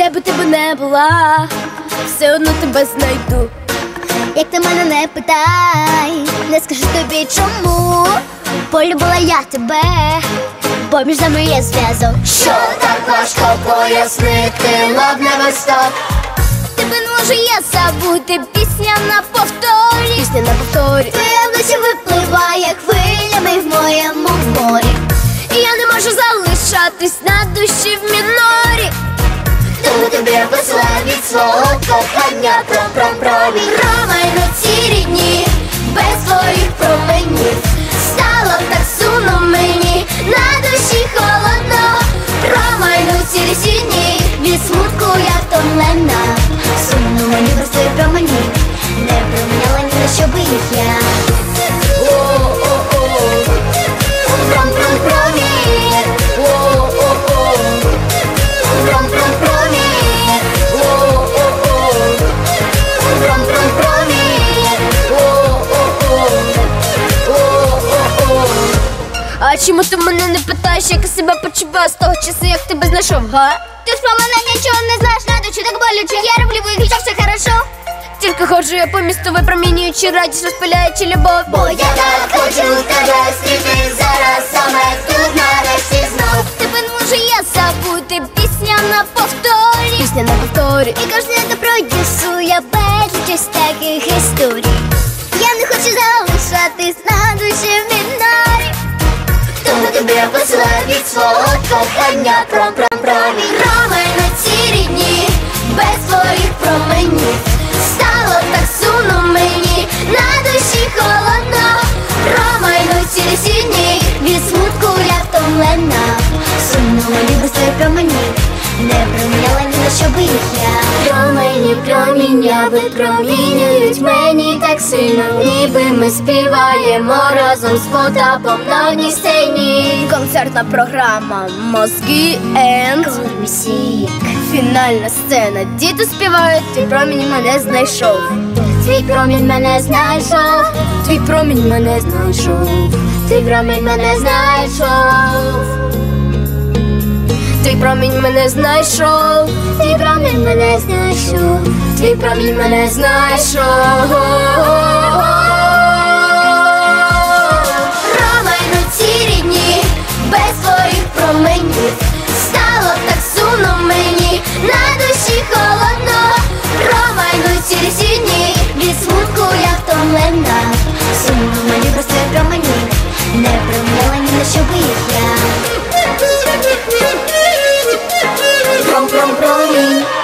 Де би ти б не була, все одно тебе знайду. Як ти мене не питай, не скажу тобі чому. Полюбила я тебе, бо між нами є зв'язок. Що так важко пояснити, love never stop Тебе не можу я забути, пісня на повторі. Пісня на повторі. Твоя обличчя випливає посилаю від свого кохання Пром-пром-промінь Ромайно чому ти мене не питаєш, як я себе почуваю з того часу, як тебе знайшов, га? Ти ж про мене нічого не знаєш, надо чи так боляче Я роблю вигляд, все хорошо Тільки ходжу я по місту, випромінюючи радість, розпиляючи любов. Бо я так хочу тебе стріти зараз саме тут нарешті знов Тебе не можу я забути, пісня на повторі Пісня на повторі. І кожне літо продюсує безліч ось таких історій Я не хочу залишатись на душі в Тобі посилаю від свого кохання. Пром-пром-промінь Ромайно ці рідні, без твоїх променів. Стало так сумно мені, на душі холодно. Ромайно ці сідні, від смутку я втомлена. Сумно мені без твоїх променів, не проміняла ні на що би їх я. Промені, проміння випромінюють мені так сильно, ніби ми співаємо разом з Потапом на одній сцені. Концертна програма Мозги енд Місік фінальна сцена. Діти співають, твій промінь мене знайшов. Твій промінь мене знайшов, Твій промінь мене знайшов. твій промінь мене знайшов, промінь мене знайшов. твій промінь мене знайшов. Твій промінь мене знайшов. Ромайно ці рідні, без твоїх променів їх я Пром-пром-промінь